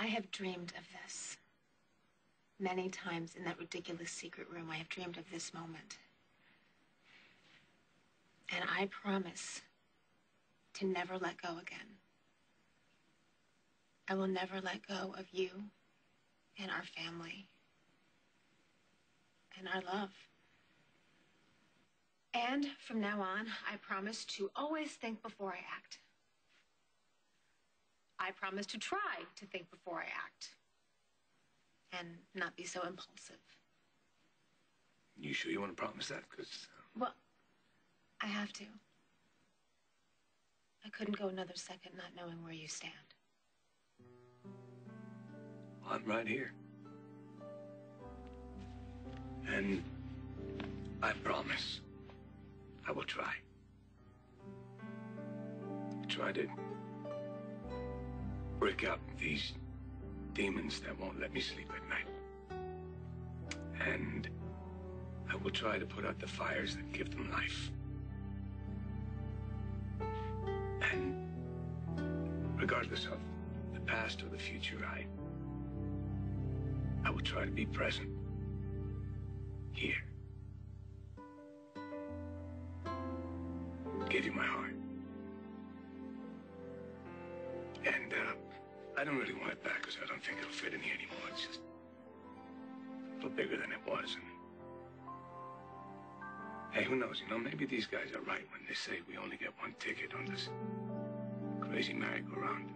I have dreamed of this. Many times in that ridiculous secret room, I have dreamed of this moment. And I promise to never let go again. I will never let go of you and our family and our love. And from now on, I promise to always think before I act. I promise to try to think before I act and not be so impulsive. You sure you want to promise that? Because. Uh... Well, I have to. I couldn't go another second not knowing where you stand. I'm right here. And I promise I will try. Try to break up these demons that won't let me sleep at night. And I will try to put out the fires that give them life. And regardless of the past or the future, I I will try to be present here. Give you my heart. I don't really want it back because I don't think it'll fit in here anymore. It's just a little bigger than it was. And hey, who knows? You know, maybe these guys are right when they say we only get one ticket on this crazy merry-go-round.